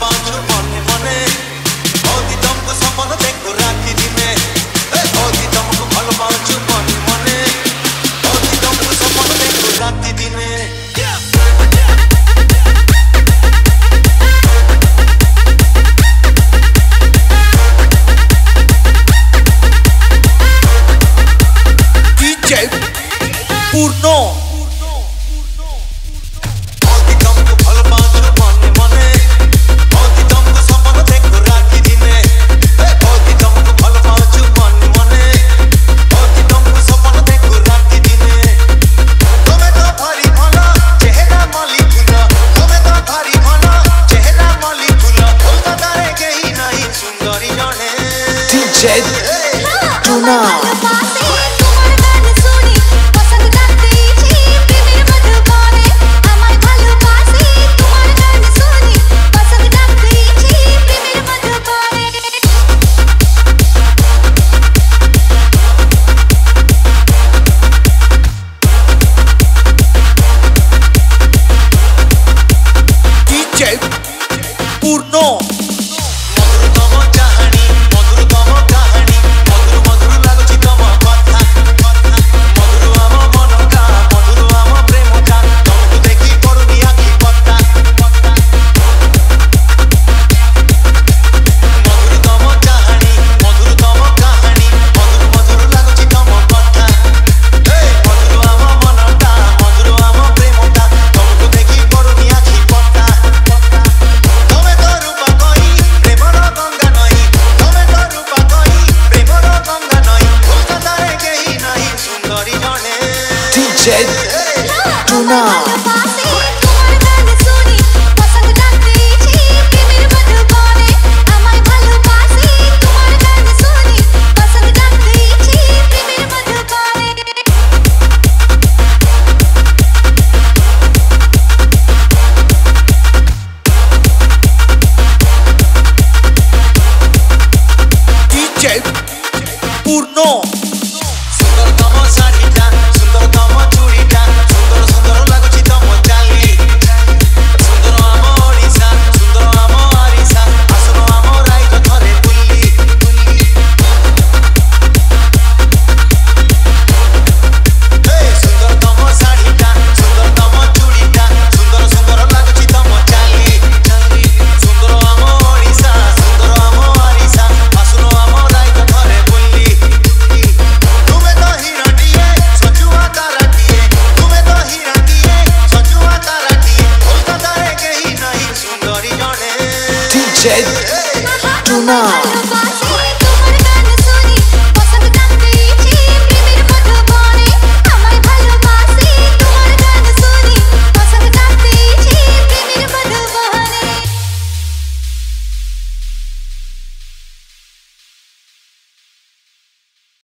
বাঁচো মনে মনে বৌদি তোমাকে সপন দেখো রাখি দিনে বৌদি তোমাকে ভালো বাঁচো মনে মনে বৌদি তোমাকে সপন দেখো রাখি দিনে Purno said, do not. said, do. DJ Tonight